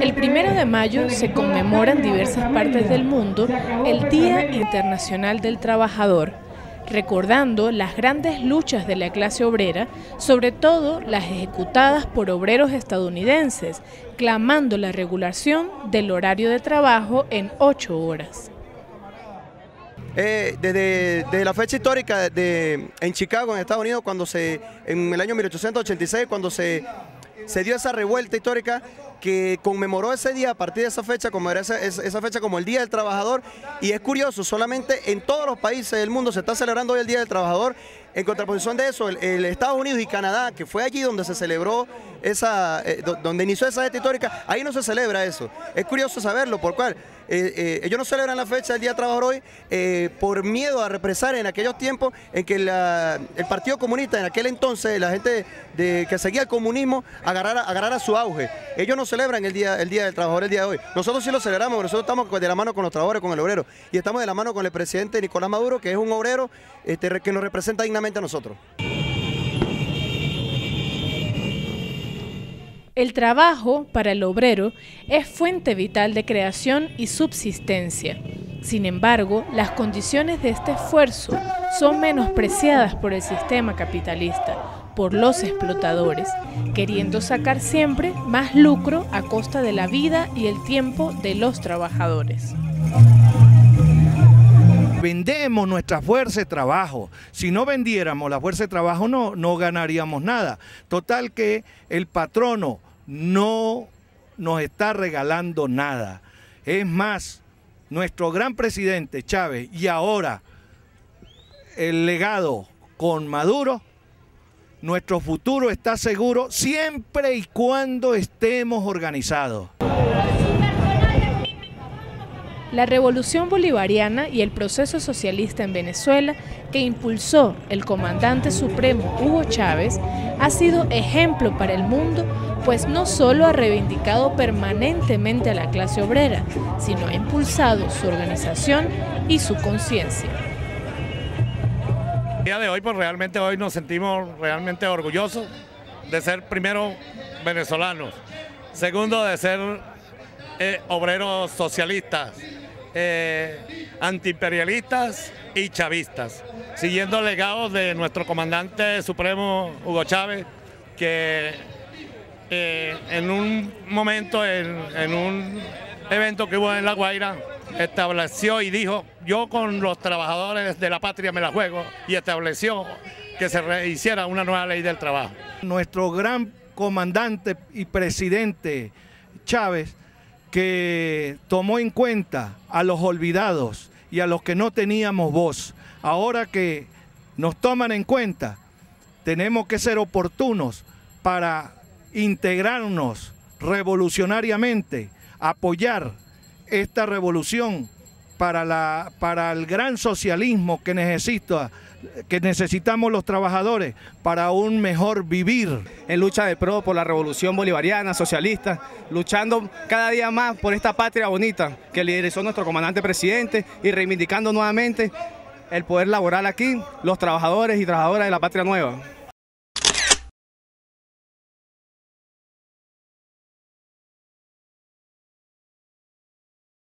El primero de mayo se conmemora en diversas partes del mundo el Día Internacional del Trabajador, recordando las grandes luchas de la clase obrera, sobre todo las ejecutadas por obreros estadounidenses, clamando la regulación del horario de trabajo en ocho horas. Eh, desde, la fecha histórica de, en Chicago, en Estados Unidos, cuando se, en el año 1886, cuando se, se dio esa revuelta histórica, que conmemoró ese día a partir de esa fecha, como era esa, esa, fecha como el Día del Trabajador. Y es curioso, solamente en todos los países del mundo se está celebrando hoy el Día del Trabajador. En contraposición de eso, el, Estados Unidos y Canadá, que fue allí donde se celebró esa, eh, donde inició esa fecha histórica, ahí no se celebra eso. Es curioso saberlo, por cual eh, eh, ellos no celebran la fecha del Día del Trabajador hoy por miedo a represar en aquellos tiempos en que el Partido Comunista, en aquel entonces, la gente de, que seguía el comunismo, agarrara, su auge. Ellos no celebran el día, el día del Trabajador el día de hoy. Nosotros sí lo celebramos, nosotros estamos de la mano con los trabajadores, con el obrero, y estamos de la mano con el presidente Nicolás Maduro, que es un obrero este, que nos representa dignamente nosotros. El trabajo para el obrero es fuente vital de creación y subsistencia. Sin embargo, las condiciones de este esfuerzo son menospreciadas por el sistema capitalista, por los explotadores, queriendo sacar siempre más lucro a costa de la vida y el tiempo de los trabajadores vendemos nuestra fuerza de trabajo. Si no vendiéramos la fuerza de trabajo no, no ganaríamos nada. Total que el patrono no nos está regalando nada. Es más, nuestro gran presidente Chávez y ahora el legado con Maduro, nuestro futuro está seguro siempre y cuando estemos organizados. La revolución bolivariana y el proceso socialista en Venezuela que impulsó el comandante supremo Hugo Chávez ha sido ejemplo para el mundo, pues no solo ha reivindicado permanentemente a la clase obrera, sino ha impulsado su organización y su conciencia. El día de hoy, pues realmente hoy nos sentimos realmente orgullosos de ser primero venezolanos, segundo de ser eh, obreros socialistas, eh, antiimperialistas y chavistas, siguiendo el legado de nuestro comandante supremo Hugo Chávez, que eh, en un momento, en, un evento que hubo en La Guaira, estableció y dijo, yo con los trabajadores de la patria me la juego, y estableció que se hiciera una nueva ley del trabajo. Nuestro gran comandante y presidente Chávez que tomó en cuenta a los olvidados y a los que no teníamos voz. Ahora que nos toman en cuenta, tenemos que ser oportunos para integrarnos revolucionariamente, apoyar esta revolución para, la, para el gran socialismo que necesita que necesitamos los trabajadores para un mejor vivir. En lucha de pro por la revolución bolivariana, socialista, luchando cada día más por esta patria bonita que liderizó nuestro comandante presidente y reivindicando nuevamente el poder laboral aquí, los trabajadores y trabajadoras de la patria nueva.